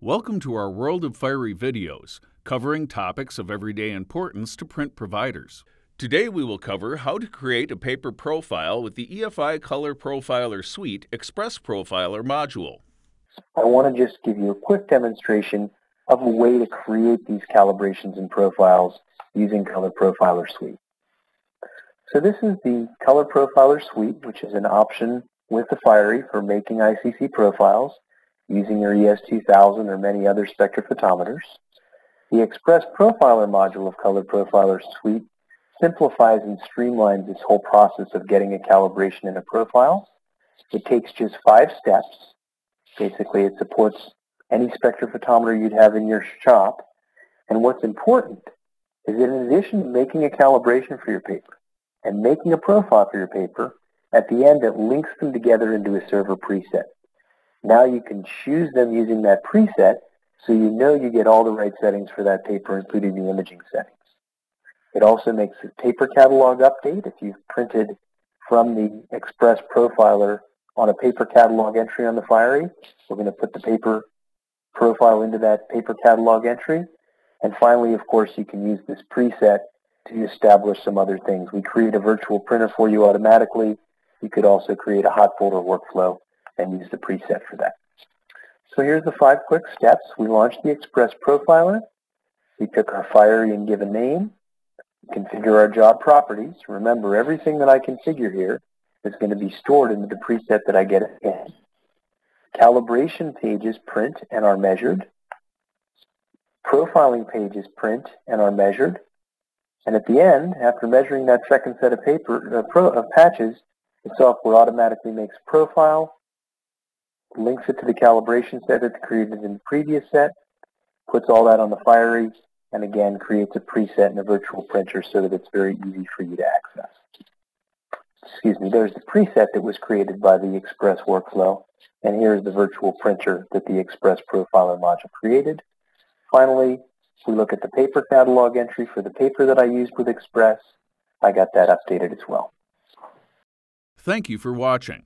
Welcome to our World of Fiery videos, covering topics of everyday importance to print providers. Today we will cover how to create a paper profile with the EFI Color Profiler Suite Express Profiler module. I want to just give you a quick demonstration of a way to create these calibrations and profiles using Color Profiler Suite. So this is the Color Profiler Suite, which is an option with the Fiery for making ICC profiles using your ES2000 or many other spectrophotometers. The Express Profiler module of Color Profiler Suite simplifies and streamlines this whole process of getting a calibration in a profile. It takes just five steps. Basically, it supports any spectrophotometer you'd have in your shop. And what's important is that in addition to making a calibration for your paper and making a profile for your paper, at the end it links them together into a server preset. Now you can choose them using that preset so you know you get all the right settings for that paper, including the imaging settings. It also makes a paper catalog update if you've printed from the Express Profiler on a paper catalog entry on the Fiery. We're going to put the paper profile into that paper catalog entry. And finally, of course, you can use this preset to establish some other things. We create a virtual printer for you automatically. You could also create a hot folder workflow and use the preset for that. So here's the five quick steps. We launched the Express Profiler. We took our Fiery and give a name. Configure our job properties. Remember, everything that I configure here is going to be stored into the preset that I get in. Calibration pages print and are measured. Profiling pages print and are measured. And at the end, after measuring that second set of paper uh, pro, of patches, the software automatically makes profile, links it to the calibration set that's created in the previous set, puts all that on the Fiery, and again creates a preset in a virtual printer so that it's very easy for you to access. Excuse me, there's the preset that was created by the Express workflow, and here's the virtual printer that the Express Profiler module created. Finally, we look at the paper catalog entry for the paper that I used with Express. I got that updated as well. Thank you for watching.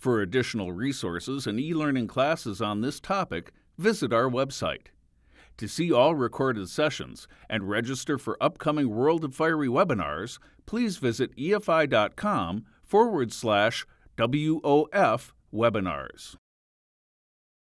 For additional resources and e-learning classes on this topic, visit our website. To see all recorded sessions and register for upcoming World of Fiery webinars, please visit efi.com forward slash WOF webinars.